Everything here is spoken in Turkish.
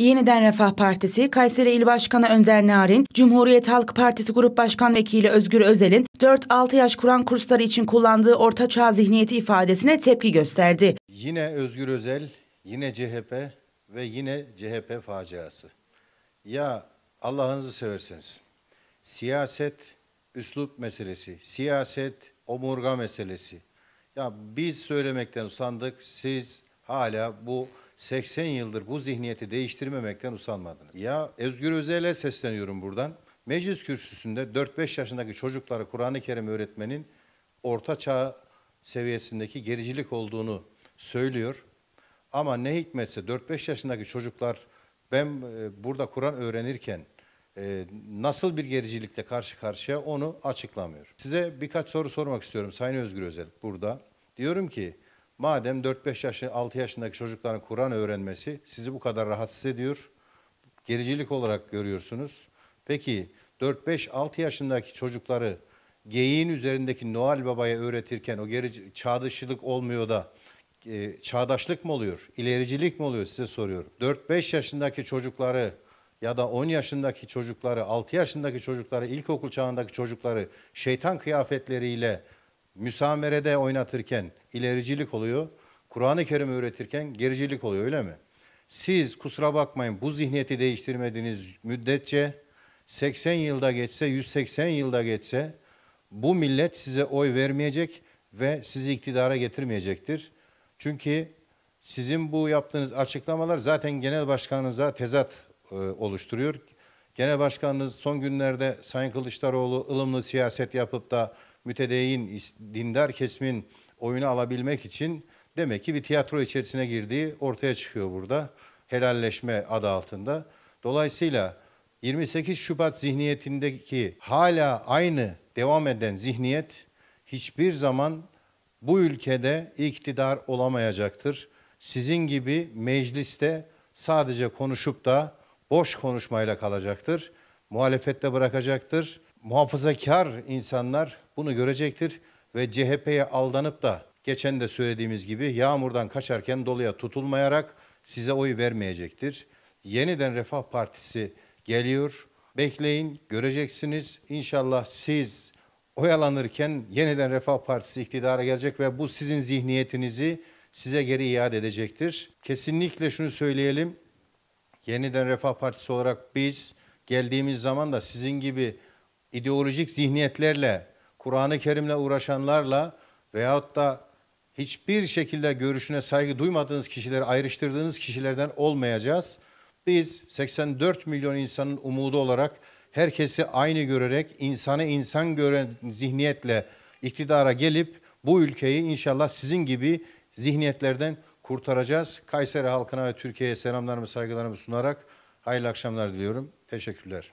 Yeniden Refah Partisi, Kayseri İl Başkanı Önder Narin, Cumhuriyet Halk Partisi Grup Başkan Vekili Özgür Özel'in 4-6 yaş Kur'an kursları için kullandığı orta çağ zihniyeti ifadesine tepki gösterdi. Yine Özgür Özel, yine CHP ve yine CHP faciası. Ya Allah'ınızı severseniz, siyaset üslup meselesi, siyaset omurga meselesi. Ya biz söylemekten usandık, siz hala bu 80 yıldır bu zihniyeti değiştirmemekten usanmadınız. Ya Özgür Özel'e sesleniyorum buradan. Meclis kürsüsünde 4-5 yaşındaki çocuklara Kur'an-ı Kerim öğretmenin orta çağ seviyesindeki gericilik olduğunu söylüyor. Ama ne hikmetse 4-5 yaşındaki çocuklar ben e, burada Kur'an öğrenirken e, nasıl bir gericilikle karşı karşıya onu açıklamıyor. Size birkaç soru sormak istiyorum Sayın Özgür Özel burada. Diyorum ki Madem 4-5 yaş, 6 yaşındaki çocukların Kur'an öğrenmesi sizi bu kadar rahatsız ediyor, gericilik olarak görüyorsunuz. Peki 4-5-6 yaşındaki çocukları geyiğin üzerindeki Noel Baba'ya öğretirken o geri çağdaşlık olmuyor da e, çağdaşlık mı oluyor, ilericilik mi oluyor size soruyorum. 4-5 yaşındaki çocukları ya da 10 yaşındaki çocukları, 6 yaşındaki çocukları, ilkokul çağındaki çocukları şeytan kıyafetleriyle müsamerede oynatırken ilericilik oluyor. Kur'an-ı Kerim öğretirken gericilik oluyor öyle mi? Siz kusura bakmayın bu zihniyeti değiştirmediğiniz müddetçe 80 yılda geçse, 180 yılda geçse bu millet size oy vermeyecek ve sizi iktidara getirmeyecektir. Çünkü sizin bu yaptığınız açıklamalar zaten genel başkanınıza tezat e, oluşturuyor. Genel başkanınız son günlerde Sayın Kılıçdaroğlu ılımlı siyaset yapıp da mütedeyyin, dindar kesimin oyunu alabilmek için demek ki bir tiyatro içerisine girdiği ortaya çıkıyor burada. Helalleşme adı altında. Dolayısıyla 28 Şubat zihniyetindeki hala aynı devam eden zihniyet hiçbir zaman bu ülkede iktidar olamayacaktır. Sizin gibi mecliste sadece konuşup da boş konuşmayla kalacaktır. Muhalefette bırakacaktır. Muhafazakar insanlar bunu görecektir ve CHP'ye aldanıp da geçen de söylediğimiz gibi yağmurdan kaçarken doluya tutulmayarak size oy vermeyecektir. Yeniden Refah Partisi geliyor. Bekleyin, göreceksiniz. İnşallah siz oyalanırken yeniden Refah Partisi iktidara gelecek ve bu sizin zihniyetinizi size geri iade edecektir. Kesinlikle şunu söyleyelim. Yeniden Refah Partisi olarak biz geldiğimiz zaman da sizin gibi ideolojik zihniyetlerle, Kur'an-ı Kerim'le uğraşanlarla veyahut da hiçbir şekilde görüşüne saygı duymadığınız kişileri ayrıştırdığınız kişilerden olmayacağız. Biz 84 milyon insanın umudu olarak herkesi aynı görerek, insanı insan gören zihniyetle iktidara gelip bu ülkeyi inşallah sizin gibi zihniyetlerden kurtaracağız. Kayseri halkına ve Türkiye'ye selamlarımı, saygılarımı sunarak hayırlı akşamlar diliyorum. Teşekkürler.